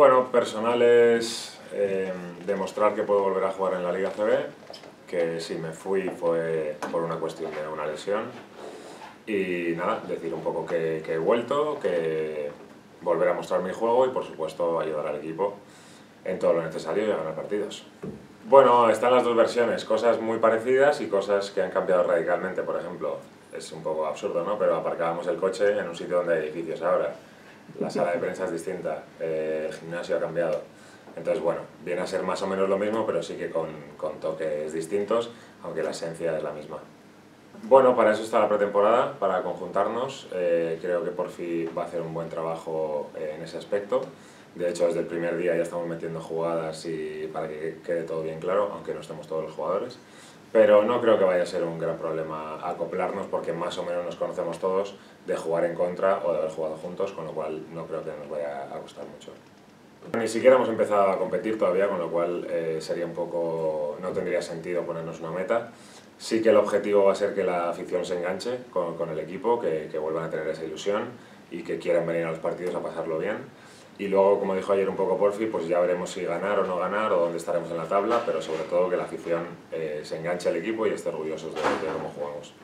Bueno, personal es eh, demostrar que puedo volver a jugar en la Liga CB, que si me fui fue por una cuestión de una lesión. Y nada, decir un poco que, que he vuelto, que volver a mostrar mi juego y por supuesto ayudar al equipo en todo lo necesario y a ganar partidos. Bueno, están las dos versiones, cosas muy parecidas y cosas que han cambiado radicalmente. Por ejemplo, es un poco absurdo, ¿no? Pero aparcábamos el coche en un sitio donde hay edificios ahora. La sala de prensa es distinta, eh, el gimnasio ha cambiado. Entonces, bueno, viene a ser más o menos lo mismo, pero sí que con, con toques distintos, aunque la esencia es la misma. Bueno, para eso está la pretemporada, para conjuntarnos. Eh, creo que por fin va a hacer un buen trabajo eh, en ese aspecto. De hecho, desde el primer día ya estamos metiendo jugadas y para que quede todo bien claro, aunque no estemos todos los jugadores. Pero no creo que vaya a ser un gran problema acoplarnos porque más o menos nos conocemos todos de jugar en contra o de haber jugado juntos, con lo cual no creo que nos vaya a costar mucho. Ni siquiera hemos empezado a competir todavía, con lo cual eh, sería un poco, no tendría sentido ponernos una meta. Sí que el objetivo va a ser que la afición se enganche con, con el equipo, que, que vuelvan a tener esa ilusión y que quieran venir a los partidos a pasarlo bien. Y luego, como dijo ayer un poco Porfi, pues ya veremos si ganar o no ganar o dónde estaremos en la tabla, pero sobre todo que la afición eh, se enganche al equipo y esté orgullosos de, de cómo jugamos.